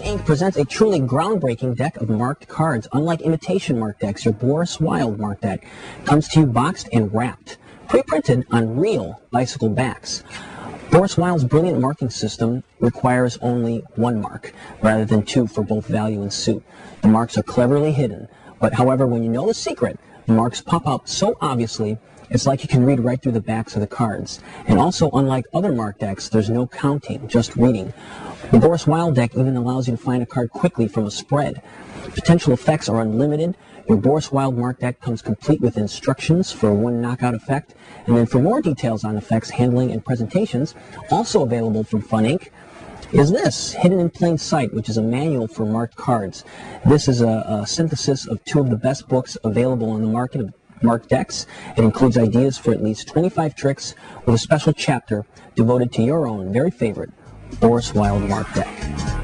Inc. presents a truly groundbreaking deck of marked cards. Unlike imitation marked decks, your Boris Wild marked deck comes to you boxed and wrapped, pre-printed on real bicycle backs. Boris Wild's brilliant marking system requires only one mark, rather than two for both value and suit. The marks are cleverly hidden, but however, when you know the secret, the marks pop out so obviously it's like you can read right through the backs of the cards. And also, unlike other mark decks, there's no counting, just reading. The Boris Wild deck even allows you to find a card quickly from a spread. Potential effects are unlimited. Your Boris Wild mark deck comes complete with instructions for one knockout effect. And then for more details on effects, handling, and presentations, also available from Fun Inc., is this, Hidden in Plain Sight, which is a manual for marked cards. This is a, a synthesis of two of the best books available on the market of marked decks. It includes ideas for at least 25 tricks with a special chapter devoted to your own very favorite Boris Wild mark deck.